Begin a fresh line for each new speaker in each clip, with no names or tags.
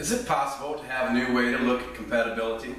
Is it possible to have a new way to look at compatibility?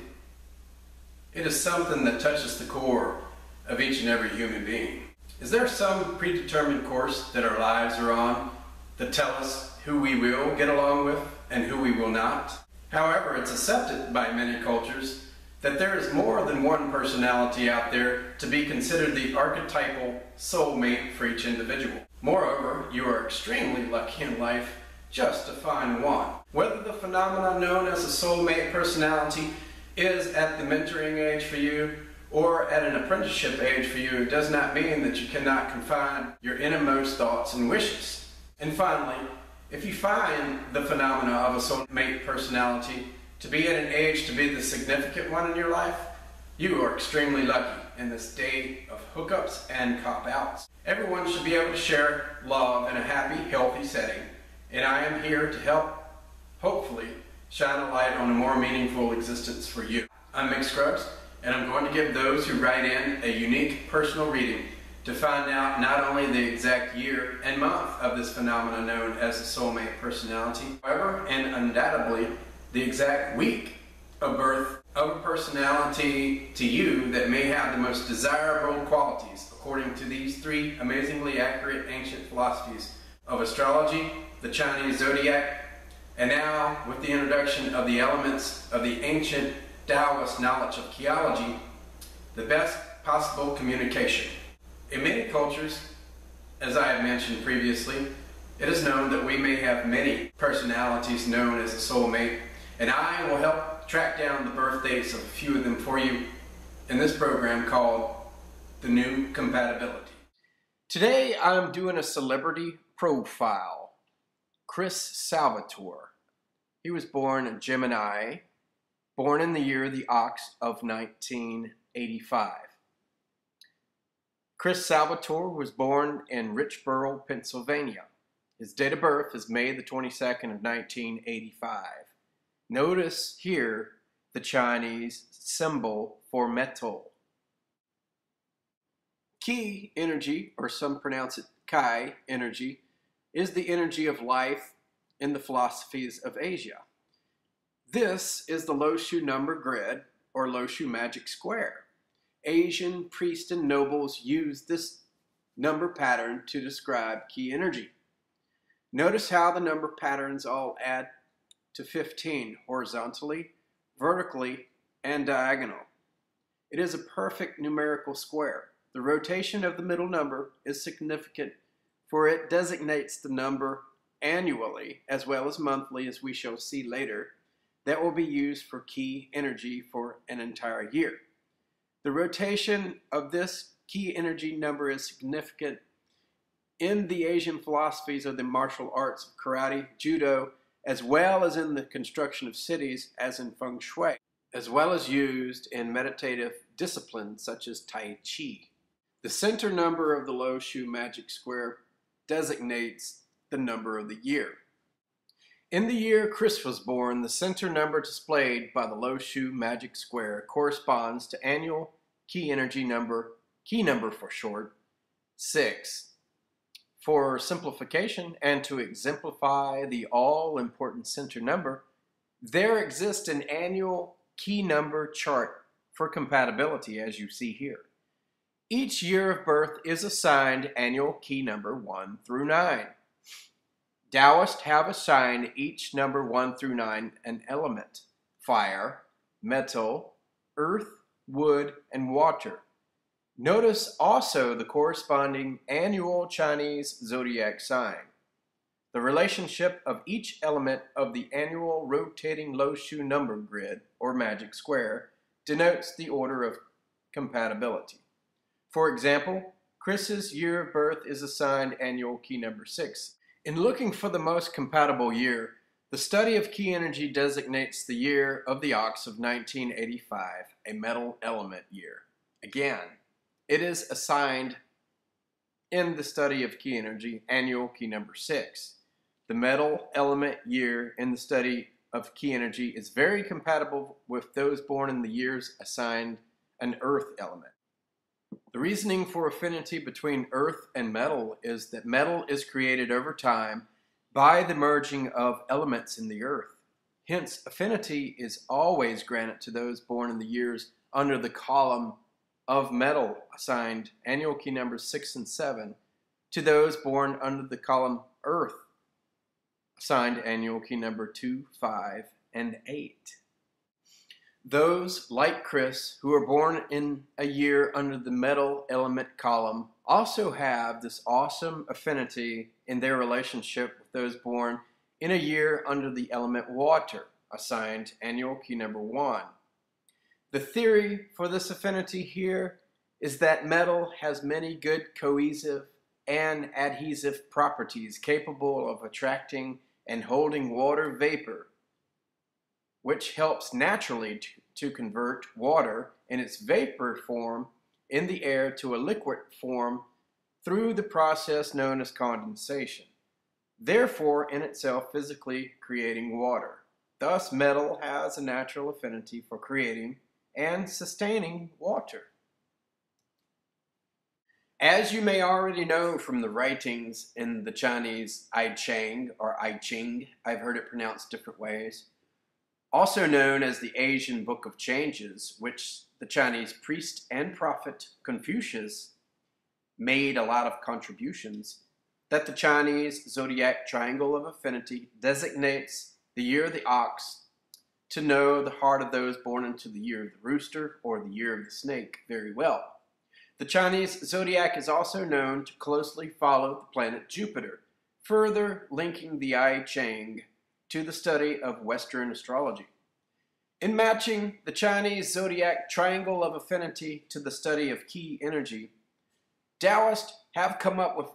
It is something that touches the core of each and every human being. Is there some predetermined course that our lives are on that tell us who we will get along with and who we will not? However, it's accepted by many cultures that there is more than one personality out there to be considered the archetypal soulmate for each individual. Moreover, you are extremely lucky in life just to find one. Whether the phenomenon known as a soulmate personality is at the mentoring age for you or at an apprenticeship age for you does not mean that you cannot confine your innermost thoughts and wishes. And finally, if you find the phenomena of a soulmate personality to be at an age to be the significant one in your life, you are extremely lucky in this day of hookups and cop-outs. Everyone should be able to share love in a happy, healthy setting and I am here to help, hopefully, shine a light on a more meaningful existence for you. I'm Mick Scruggs, and I'm going to give those who write in a unique personal reading to find out not only the exact year and month of this phenomenon known as the soulmate personality, however, and undoubtedly, the exact week of birth of a personality to you that may have the most desirable qualities according to these three amazingly accurate ancient philosophies of astrology, the Chinese zodiac, and now with the introduction of the elements of the ancient Taoist knowledge of Qiology, the best possible communication. In many cultures, as I have mentioned previously, it is known that we may have many personalities known as a soulmate, and I will help track down the birth dates of a few of them for you in this program called The New Compatibility. Today I'm doing a celebrity profile Chris Salvatore. He was born in Gemini, born in the year the ox of 1985. Chris Salvatore was born in Richboro, Pennsylvania. His date of birth is May the 22nd of 1985. Notice here the Chinese symbol for metal. Qi energy, or some pronounce it Kai energy, is the energy of life in the philosophies of Asia. This is the Lo Shu number grid, or Lo Shu magic square. Asian priests and nobles use this number pattern to describe key energy. Notice how the number patterns all add to 15 horizontally, vertically, and diagonal. It is a perfect numerical square. The rotation of the middle number is significant for it designates the number annually as well as monthly, as we shall see later, that will be used for key energy for an entire year. The rotation of this key energy number is significant in the Asian philosophies of the martial arts of karate, judo, as well as in the construction of cities, as in feng shui, as well as used in meditative disciplines such as Tai Chi. The center number of the Lo Shu magic square designates the number of the year. In the year Chris was born, the center number displayed by the Lo Shu magic square corresponds to annual key energy number, key number for short, 6. For simplification and to exemplify the all-important center number, there exists an annual key number chart for compatibility as you see here. Each year of birth is assigned annual key number 1 through 9. Taoists have assigned each number 1 through 9 an element fire, metal, earth, wood, and water. Notice also the corresponding annual Chinese zodiac sign. The relationship of each element of the annual rotating Lo Shu number grid, or magic square, denotes the order of compatibility. For example, Chris's year of birth is assigned annual key number 6. In looking for the most compatible year, the study of key energy designates the year of the ox of 1985 a metal element year. Again, it is assigned in the study of key energy annual key number 6. The metal element year in the study of key energy is very compatible with those born in the years assigned an earth element. The reasoning for affinity between earth and metal is that metal is created over time by the merging of elements in the earth. Hence, affinity is always granted to those born in the years under the column of metal assigned annual key numbers 6 and 7 to those born under the column earth assigned annual key number 2, 5, and 8. Those, like Chris, who are born in a year under the metal element column also have this awesome affinity in their relationship with those born in a year under the element water, assigned annual key number 1. The theory for this affinity here is that metal has many good cohesive and adhesive properties capable of attracting and holding water vapor which helps naturally to, to convert water in its vapor form in the air to a liquid form through the process known as condensation, therefore in itself physically creating water. Thus, metal has a natural affinity for creating and sustaining water. As you may already know from the writings in the Chinese I Ching or I Ching, I've heard it pronounced different ways, also known as the Asian Book of Changes, which the Chinese priest and prophet Confucius made a lot of contributions, that the Chinese zodiac triangle of affinity designates the year of the ox to know the heart of those born into the year of the rooster or the year of the snake very well. The Chinese zodiac is also known to closely follow the planet Jupiter, further linking the I Ching to the study of Western astrology. In matching the Chinese zodiac triangle of affinity to the study of key energy, Taoists have come up with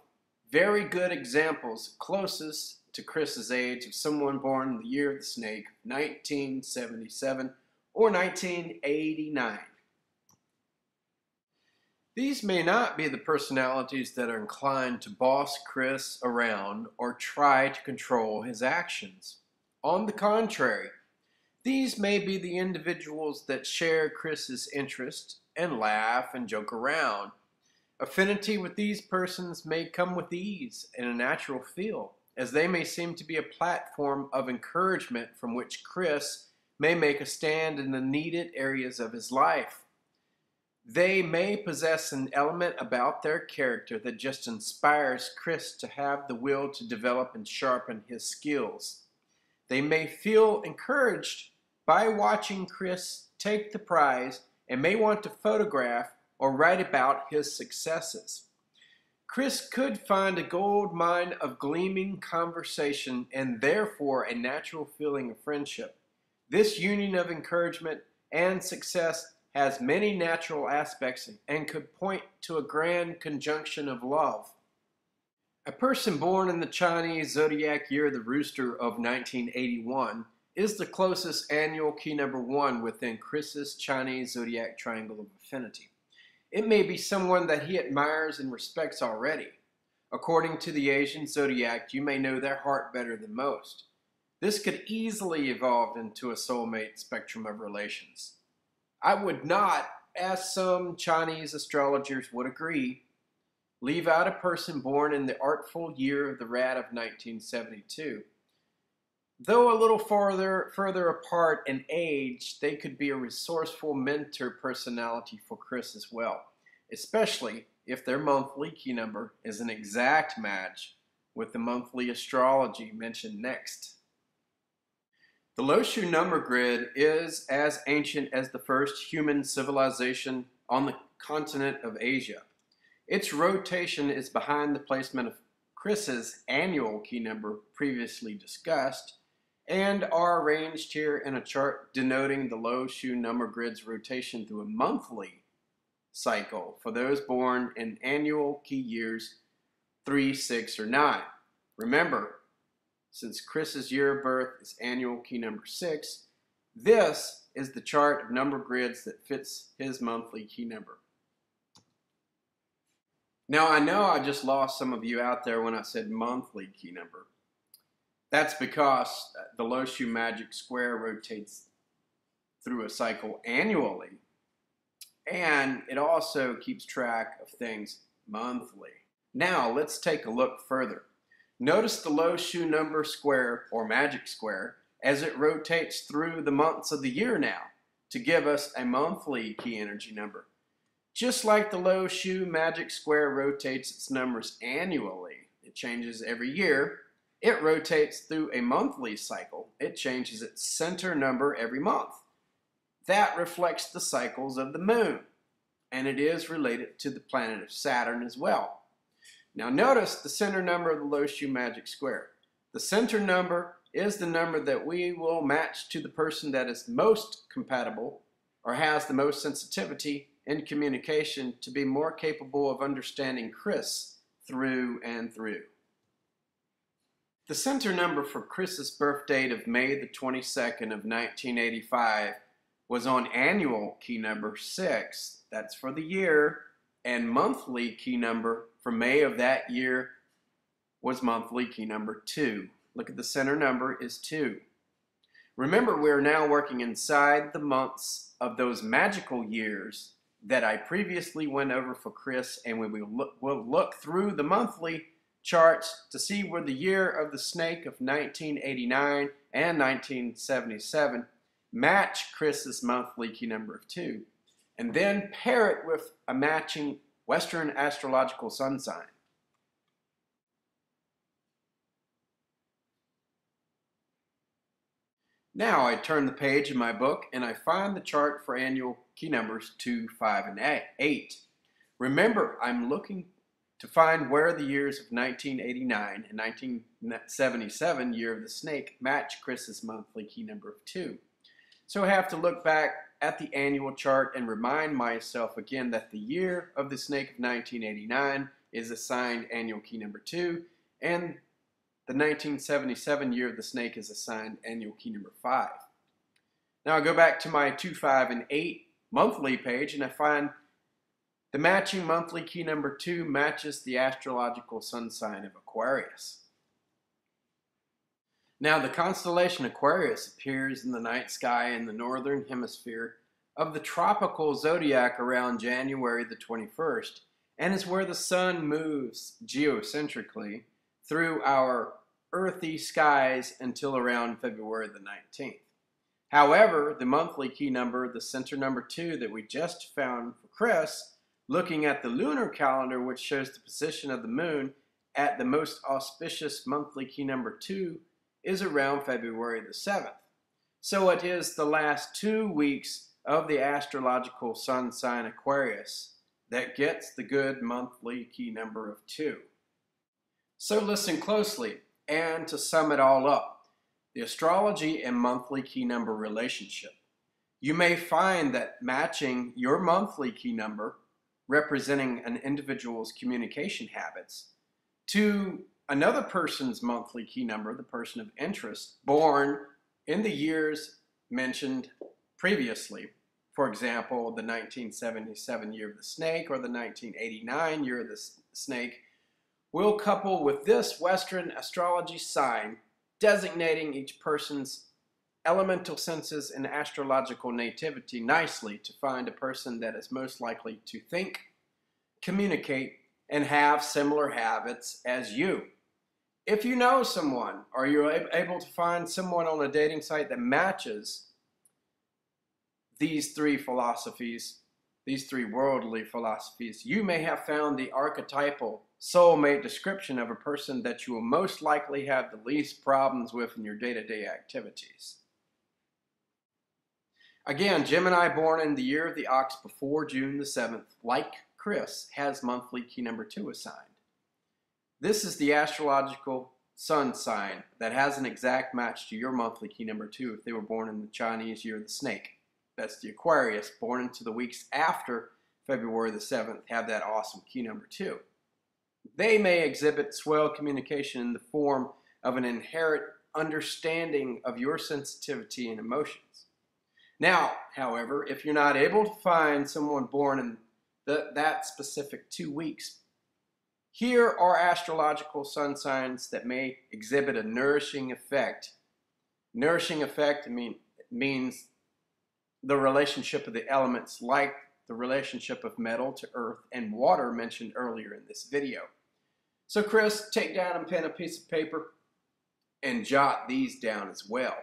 very good examples closest to Chris's age of someone born in the year of the snake, 1977 or 1989. These may not be the personalities that are inclined to boss Chris around or try to control his actions. On the contrary, these may be the individuals that share Chris's interest and laugh and joke around. Affinity with these persons may come with ease and a natural feel, as they may seem to be a platform of encouragement from which Chris may make a stand in the needed areas of his life. They may possess an element about their character that just inspires Chris to have the will to develop and sharpen his skills. They may feel encouraged by watching Chris take the prize and may want to photograph or write about his successes. Chris could find a gold mine of gleaming conversation and therefore a natural feeling of friendship. This union of encouragement and success has many natural aspects and could point to a grand conjunction of love. A person born in the Chinese zodiac year of the rooster of 1981 is the closest annual key number one within Chris's Chinese zodiac triangle of affinity. It may be someone that he admires and respects already. According to the Asian zodiac, you may know their heart better than most. This could easily evolve into a soulmate spectrum of relations. I would not, as some Chinese astrologers would agree, leave out a person born in the artful year of the rat of 1972. Though a little farther further apart in age, they could be a resourceful mentor personality for Chris as well, especially if their monthly key number is an exact match with the monthly astrology mentioned next. The Lo Shu number grid is as ancient as the first human civilization on the continent of Asia. Its rotation is behind the placement of Chris's annual key number previously discussed and are arranged here in a chart denoting the Lo Shu number grid's rotation through a monthly cycle for those born in annual key years 3, 6, or 9. Remember, since Chris's year of birth is annual key number 6, this is the chart of number grids that fits his monthly key number. Now, I know I just lost some of you out there when I said monthly key number. That's because the Lo Shu Magic Square rotates through a cycle annually, and it also keeps track of things monthly. Now, let's take a look further. Notice the Lo Shu number square or magic square as it rotates through the months of the year now to give us a monthly key energy number. Just like the Lo Shu Magic Square rotates its numbers annually, it changes every year, it rotates through a monthly cycle. It changes its center number every month. That reflects the cycles of the moon, and it is related to the planet of Saturn as well. Now notice the center number of the Lo Shu Magic Square. The center number is the number that we will match to the person that is most compatible or has the most sensitivity in communication to be more capable of understanding Chris through and through. The center number for Chris's birth date of May the 22nd of 1985 was on annual key number 6. That's for the year. And monthly key number for May of that year was monthly key number 2. Look at the center number is 2. Remember, we're now working inside the months of those magical years that I previously went over for Chris, and we will look, we'll look through the monthly charts to see where the year of the snake of 1989 and 1977 match Chris's monthly key number of 2, and then pair it with a matching Western astrological sun sign. Now I turn the page in my book and I find the chart for annual key numbers 2, 5, and 8. Remember, I'm looking to find where the years of 1989 and 1977, year of the snake, match Chris's monthly key number of 2. So I have to look back at the annual chart and remind myself again that the year of the snake of 1989 is assigned annual key number 2 and the 1977 year of the snake is assigned annual key number 5. Now I go back to my 2, 5, and 8 monthly page and I find the matching monthly key number two matches the astrological sun sign of Aquarius. Now, the constellation Aquarius appears in the night sky in the northern hemisphere of the tropical zodiac around January the 21st and is where the sun moves geocentrically through our earthy skies until around February the 19th. However, the monthly key number, the center number two that we just found for Chris, looking at the lunar calendar, which shows the position of the moon at the most auspicious monthly key number two, is around February the 7th. So it is the last two weeks of the astrological sun sign Aquarius that gets the good monthly key number of two. So listen closely, and to sum it all up, the astrology and monthly key number relationship. You may find that matching your monthly key number representing an individual's communication habits to another person's monthly key number, the person of interest, born in the years mentioned previously. For example, the 1977 year of the snake or the 1989 year of the snake will couple with this Western astrology sign designating each person's elemental senses and astrological nativity nicely to find a person that is most likely to think, communicate, and have similar habits as you. If you know someone or you're able to find someone on a dating site that matches these three philosophies, these three worldly philosophies, you may have found the archetypal soulmate description of a person that you will most likely have the least problems with in your day to day activities. Again, Gemini born in the year of the ox before June the 7th, like Chris, has monthly key number 2 assigned. This is the astrological sun sign that has an exact match to your monthly key number 2 if they were born in the Chinese year of the snake. That's the Aquarius, born into the weeks after February the 7th, have that awesome key number 2. They may exhibit swell communication in the form of an inherent understanding of your sensitivity and emotions. Now, however, if you're not able to find someone born in the, that specific two weeks, here are astrological sun signs that may exhibit a nourishing effect. Nourishing effect mean, means the relationship of the elements like the relationship of metal to earth and water mentioned earlier in this video. So Chris, take down and pen a piece of paper and jot these down as well.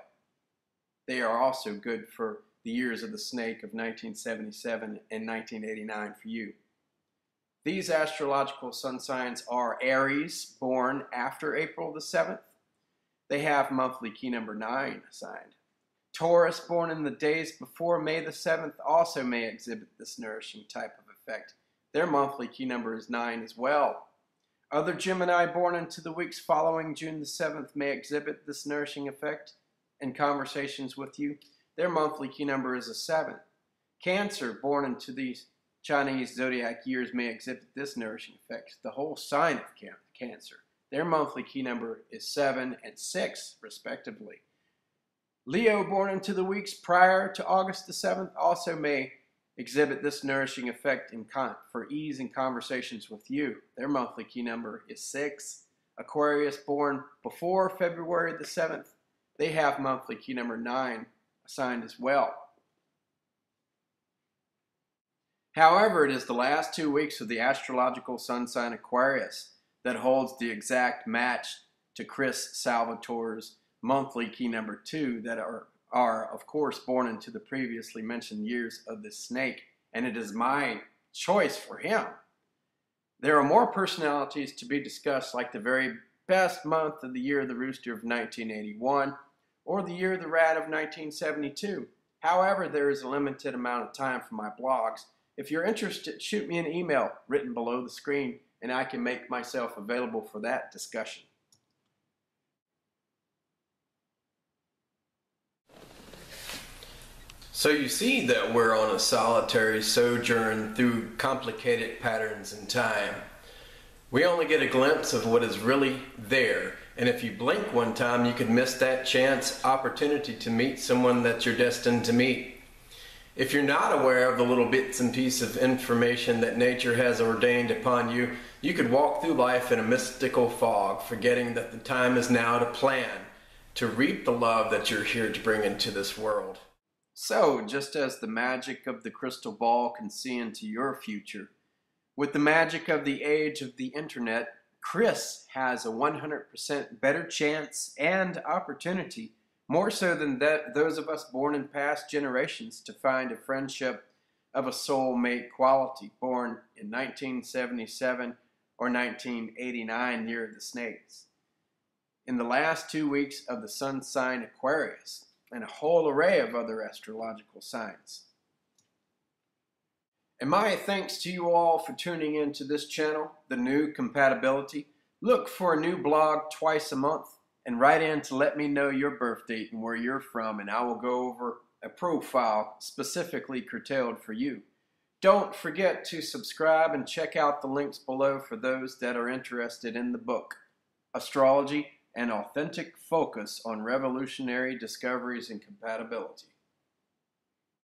They are also good for the years of the snake of 1977 and 1989 for you. These astrological sun signs are Aries, born after April the 7th. They have monthly key number 9 assigned. Taurus, born in the days before May the 7th, also may exhibit this nourishing type of effect. Their monthly key number is 9 as well. Other Gemini born into the weeks following June the 7th may exhibit this nourishing effect in conversations with you. Their monthly key number is a 7. Cancer born into these Chinese zodiac years may exhibit this nourishing effect. The whole sign of Cancer. Their monthly key number is 7 and 6, respectively. Leo, born into the weeks prior to August the 7th, also may exhibit this nourishing effect in for ease in conversations with you. Their monthly key number is 6. Aquarius, born before February the 7th, they have monthly key number 9 assigned as well. However, it is the last two weeks of the astrological sun sign Aquarius that holds the exact match to Chris Salvatore's monthly key number two that are, are, of course, born into the previously mentioned years of the snake, and it is my choice for him. There are more personalities to be discussed, like the very best month of the year of the rooster of 1981 or the year of the rat of 1972. However, there is a limited amount of time for my blogs. If you're interested, shoot me an email written below the screen and I can make myself available for that discussion. So you see that we're on a solitary sojourn through complicated patterns in time. We only get a glimpse of what is really there. And if you blink one time, you could miss that chance opportunity to meet someone that you're destined to meet. If you're not aware of the little bits and pieces of information that nature has ordained upon you, you could walk through life in a mystical fog, forgetting that the time is now to plan, to reap the love that you're here to bring into this world. So, just as the magic of the crystal ball can see into your future, with the magic of the age of the internet, Chris has a 100% better chance and opportunity, more so than that, those of us born in past generations, to find a friendship of a soulmate quality born in 1977 or 1989 near the snakes. In the last two weeks of the sun sign Aquarius, and a whole array of other astrological signs. And my thanks to you all for tuning in to this channel, The New Compatibility. Look for a new blog twice a month and write in to let me know your birth date and where you're from, and I will go over a profile specifically curtailed for you. Don't forget to subscribe and check out the links below for those that are interested in the book, Astrology an authentic focus on revolutionary discoveries and compatibility.